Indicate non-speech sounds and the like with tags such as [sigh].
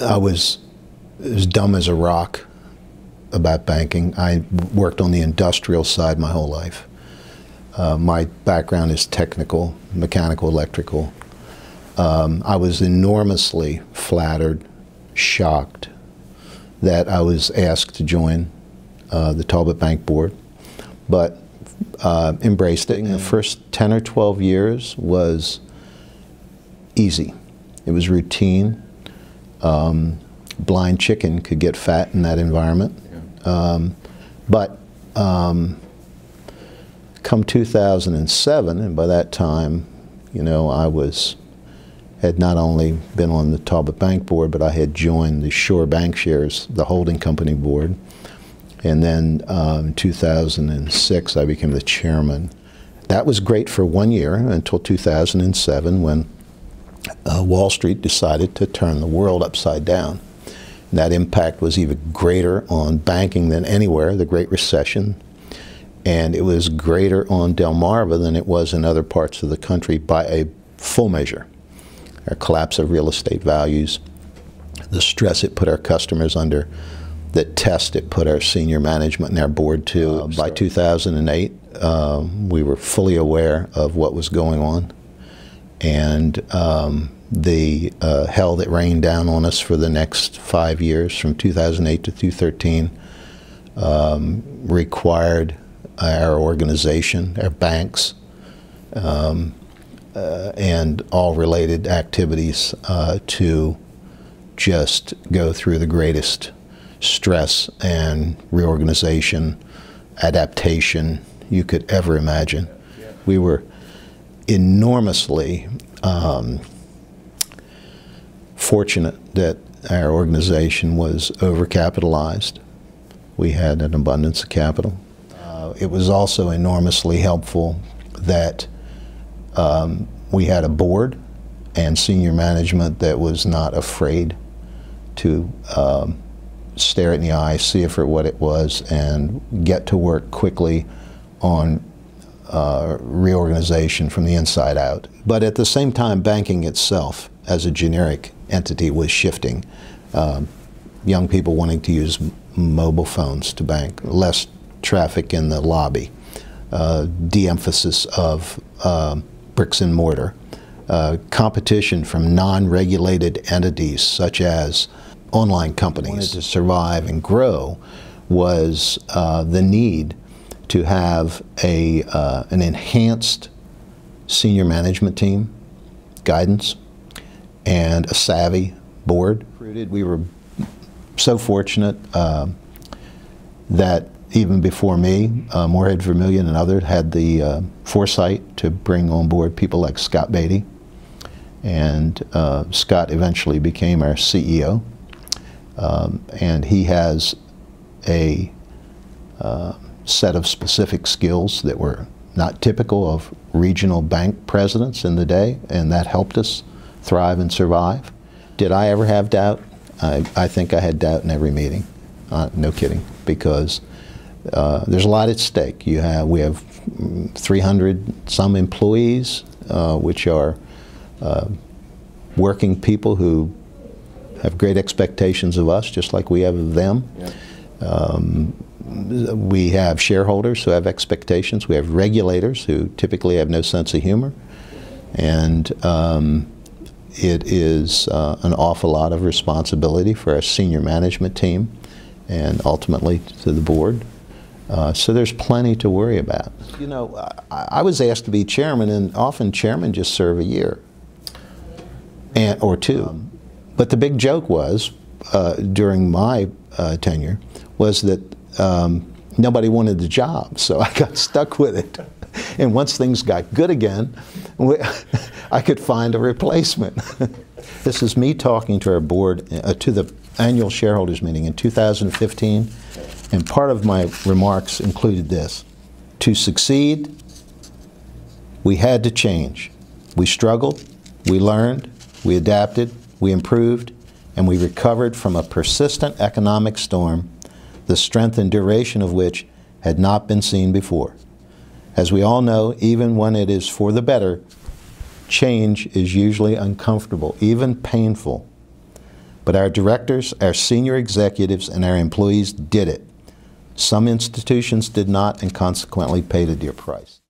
I was as dumb as a rock about banking. I worked on the industrial side my whole life. Uh, my background is technical, mechanical, electrical. Um, I was enormously flattered, shocked that I was asked to join uh, the Talbot Bank Board, but uh, embraced it. The first 10 or 12 years was easy. It was routine. Um, blind chicken could get fat in that environment. Um, but um, come 2007, and by that time, you know, I was had not only been on the Talbot Bank board, but I had joined the Shore Bancshares, the holding company board. And then um, in 2006, I became the chairman. That was great for one year until 2007 when uh, Wall Street decided to turn the world upside down. And that impact was even greater on banking than anywhere, the Great Recession. And it was greater on Delmarva than it was in other parts of the country by a full measure. A collapse of real estate values, the stress it put our customers under, the test it put our senior management and our board to. Uh, by 2008, uh, we were fully aware of what was going on and um, the uh, hell that rained down on us for the next five years, from 2008 to 2013, um, required our organization, our banks, um, uh, and all related activities uh, to just go through the greatest stress and reorganization, adaptation you could ever imagine. We were enormously um, fortunate that our organization was overcapitalized. We had an abundance of capital. Uh, it was also enormously helpful that um, we had a board and senior management that was not afraid to um, stare it in the eye, see it for what it was, and get to work quickly on uh, reorganization from the inside out. But at the same time, banking itself as a generic entity was shifting. Um, young people wanting to use mobile phones to bank, less traffic in the lobby, uh, de-emphasis of uh, bricks and mortar, uh, competition from non-regulated entities such as online companies to survive and grow was uh, the need to have a, uh, an enhanced senior management team, guidance, and a savvy board. We were so fortunate uh, that even before me, uh, Morehead Vermillion and others had the uh, foresight to bring on board people like Scott Beatty. And uh, Scott eventually became our CEO. Um, and he has a uh, set of specific skills that were not typical of regional bank presidents in the day, and that helped us thrive and survive. Did I ever have doubt? I, I think I had doubt in every meeting. Uh, no kidding, because uh, there's a lot at stake. You have we have 300 some employees, uh, which are uh, working people who have great expectations of us, just like we have of them. Yeah. Um, we have shareholders who have expectations. We have regulators who typically have no sense of humor. And um, it is uh, an awful lot of responsibility for our senior management team and ultimately to the board. Uh, so there's plenty to worry about. You know, I, I, was asked to be chairman, and often chairmen just serve a year and, or two. Um, but the big joke was, uh, during my uh, tenure, was that um, nobody wanted the job, [laughs] so I got stuck with it. And once things got good again, [laughs] I could find a replacement. [laughs] this is me talking to our board, uh, to the annual shareholders meeting in 2015, and part of my remarks included this. To succeed, we had to change. We struggled, we learned, we adapted, we improved, and we recovered from a persistent economic storm the strength and duration of which had not been seen before. As we all know, even when it is for the better, change is usually uncomfortable, even painful. But our directors, our senior executives, and our employees did it. Some institutions did not and consequently paid a dear price.